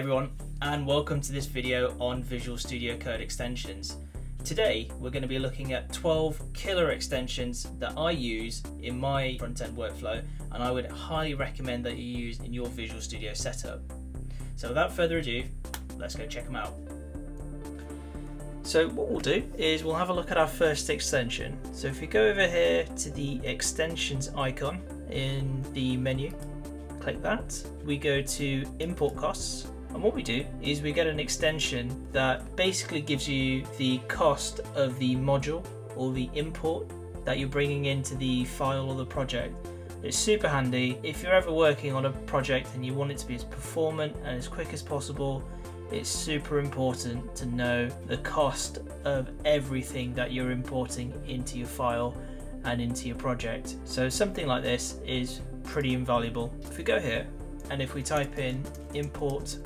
everyone and welcome to this video on Visual Studio Code extensions. Today we're going to be looking at 12 killer extensions that I use in my front-end workflow and I would highly recommend that you use in your Visual Studio setup. So without further ado, let's go check them out. So what we'll do is we'll have a look at our first extension. So if we go over here to the extensions icon in the menu, click that, we go to import costs and what we do is we get an extension that basically gives you the cost of the module or the import that you're bringing into the file or the project. It's super handy if you're ever working on a project and you want it to be as performant and as quick as possible. It's super important to know the cost of everything that you're importing into your file and into your project. So something like this is pretty invaluable. If we go here and if we type in import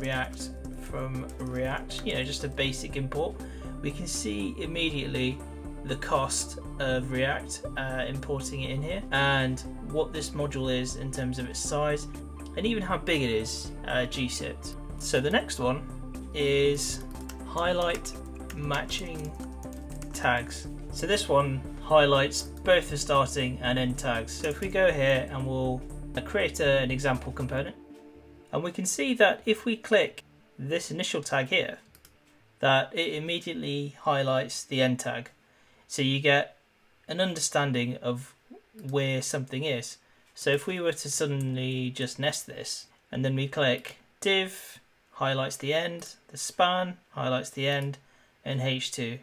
React from React, you know, just a basic import, we can see immediately the cost of React uh, importing it in here and what this module is in terms of its size and even how big it is uh, gzipped. So the next one is highlight matching tags. So this one highlights both the starting and end tags. So if we go here and we'll create a, an example component and we can see that if we click this initial tag here, that it immediately highlights the end tag. So you get an understanding of where something is. So if we were to suddenly just nest this, and then we click div, highlights the end, the span, highlights the end, and H2.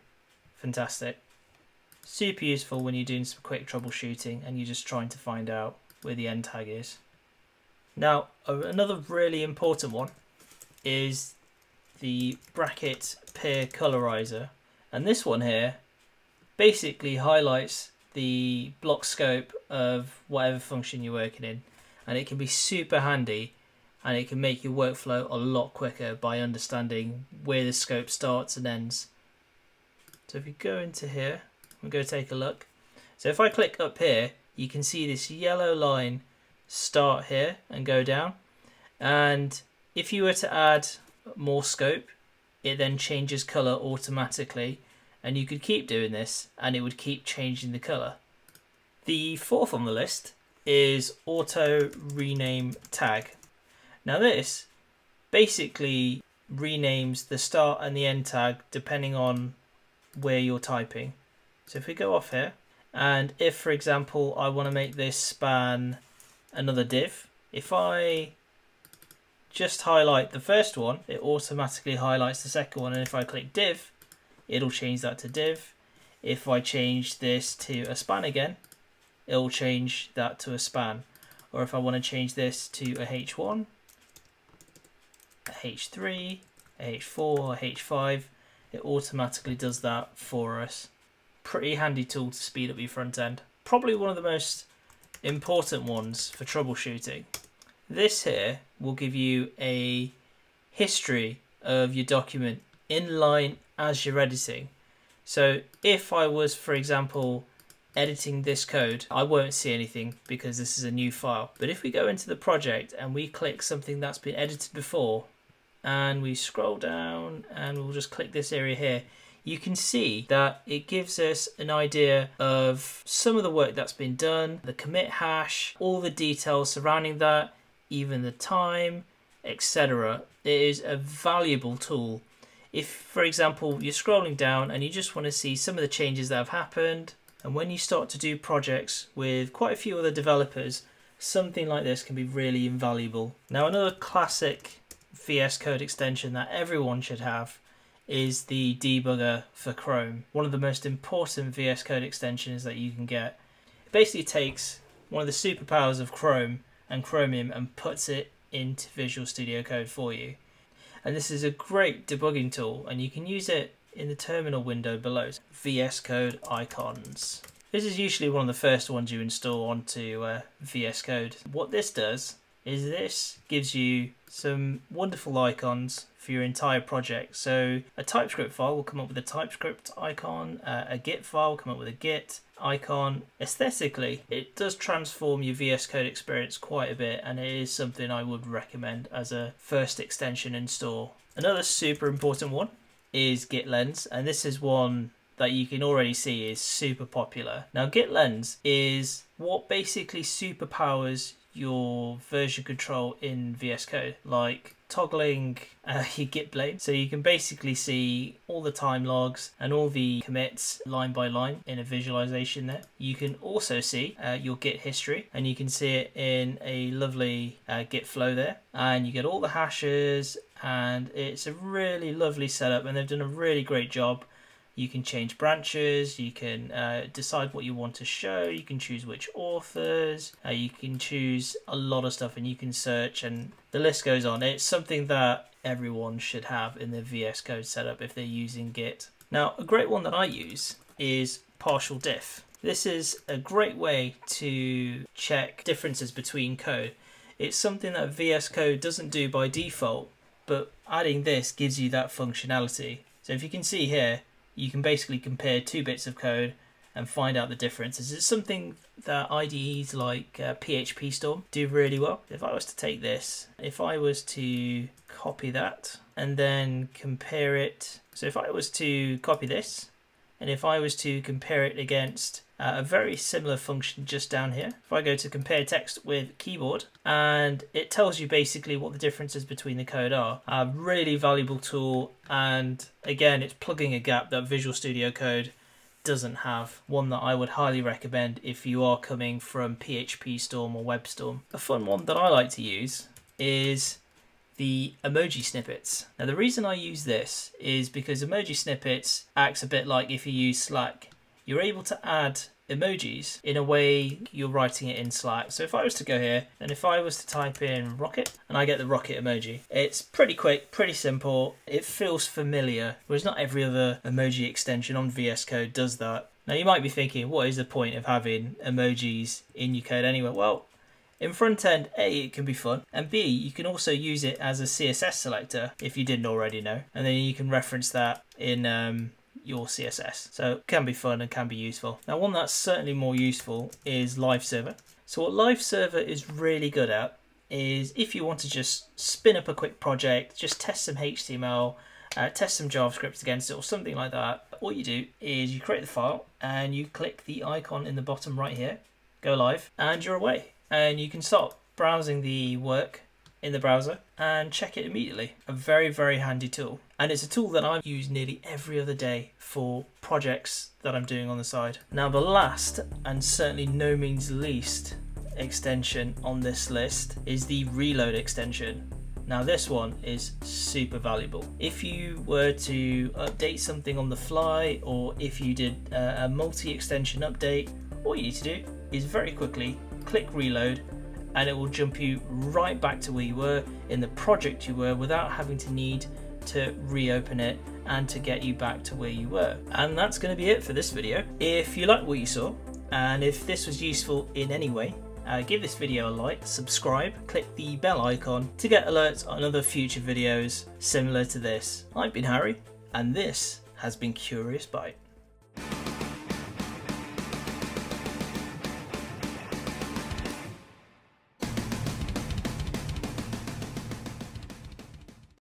Fantastic. Super useful when you're doing some quick troubleshooting and you're just trying to find out where the end tag is. Now, another really important one is the bracket pair colorizer. And this one here basically highlights the block scope of whatever function you're working in. And it can be super handy and it can make your workflow a lot quicker by understanding where the scope starts and ends. So if you go into here, we'll go take a look. So if I click up here, you can see this yellow line start here and go down. And if you were to add more scope, it then changes color automatically. And you could keep doing this and it would keep changing the color. The fourth on the list is auto rename tag. Now this basically renames the start and the end tag depending on where you're typing. So if we go off here, and if for example I want to make this span another div. If I just highlight the first one, it automatically highlights the second one. And if I click div, it'll change that to div. If I change this to a span again, it'll change that to a span. Or if I want to change this to a H1, a H3, a H4, a H5, it automatically does that for us. Pretty handy tool to speed up your front end. Probably one of the most important ones for troubleshooting. This here will give you a history of your document in line as you're editing. So if I was, for example, editing this code, I won't see anything because this is a new file. But if we go into the project and we click something that's been edited before and we scroll down and we'll just click this area here, you can see that it gives us an idea of some of the work that's been done, the commit hash, all the details surrounding that, even the time, etc. It is a valuable tool. If, for example, you're scrolling down and you just want to see some of the changes that have happened, and when you start to do projects with quite a few other developers, something like this can be really invaluable. Now, another classic VS Code extension that everyone should have is the debugger for Chrome. One of the most important VS Code extensions that you can get. It basically takes one of the superpowers of Chrome and Chromium and puts it into Visual Studio Code for you. And this is a great debugging tool and you can use it in the terminal window below. VS Code icons. This is usually one of the first ones you install onto uh, VS Code. What this does is this gives you some wonderful icons for your entire project. So a TypeScript file will come up with a TypeScript icon, uh, a Git file will come up with a Git icon. Aesthetically, it does transform your VS Code experience quite a bit and it is something I would recommend as a first extension install. Another super important one is Git Lens and this is one that you can already see is super popular. Now Git Lens is what basically superpowers your version control in VS Code, like toggling uh, your git blame. So you can basically see all the time logs and all the commits line by line in a visualization there. You can also see uh, your git history and you can see it in a lovely uh, git flow there. And you get all the hashes and it's a really lovely setup and they've done a really great job you can change branches, you can uh, decide what you want to show, you can choose which authors, uh, you can choose a lot of stuff and you can search and the list goes on. It's something that everyone should have in their VS Code setup if they're using Git. Now, a great one that I use is partial diff. This is a great way to check differences between code. It's something that VS Code doesn't do by default, but adding this gives you that functionality. So if you can see here, you can basically compare two bits of code and find out the differences. It's something that IDEs like uh, PHP Storm do really well. If I was to take this, if I was to copy that and then compare it, so if I was to copy this and if I was to compare it against uh, a very similar function just down here. If I go to compare text with keyboard, and it tells you basically what the differences between the code are. A really valuable tool, and again, it's plugging a gap that Visual Studio Code doesn't have. One that I would highly recommend if you are coming from PHP Storm or WebStorm. A fun one that I like to use is the emoji snippets. Now the reason I use this is because emoji snippets acts a bit like if you use Slack you're able to add emojis in a way you're writing it in Slack. So if I was to go here and if I was to type in rocket and I get the rocket emoji, it's pretty quick, pretty simple. It feels familiar, whereas not every other emoji extension on VS Code does that. Now you might be thinking, what is the point of having emojis in your code anyway? Well, in front end, A, it can be fun, and B, you can also use it as a CSS selector if you didn't already know, and then you can reference that in um, your CSS. So it can be fun and can be useful. Now one that's certainly more useful is Live Server. So what Live Server is really good at is if you want to just spin up a quick project, just test some HTML, uh, test some JavaScript against it or something like that, all you do is you create the file and you click the icon in the bottom right here, go live, and you're away. And you can start browsing the work in the browser and check it immediately. A very, very handy tool. And it's a tool that I use nearly every other day for projects that I'm doing on the side. Now the last, and certainly no means least, extension on this list is the reload extension. Now this one is super valuable. If you were to update something on the fly or if you did uh, a multi-extension update, all you need to do is very quickly click reload and it will jump you right back to where you were in the project you were without having to need to reopen it and to get you back to where you were. And that's going to be it for this video. If you like what you saw and if this was useful in any way, uh, give this video a like, subscribe, click the bell icon to get alerts on other future videos similar to this. I've been Harry and this has been Curious Byte.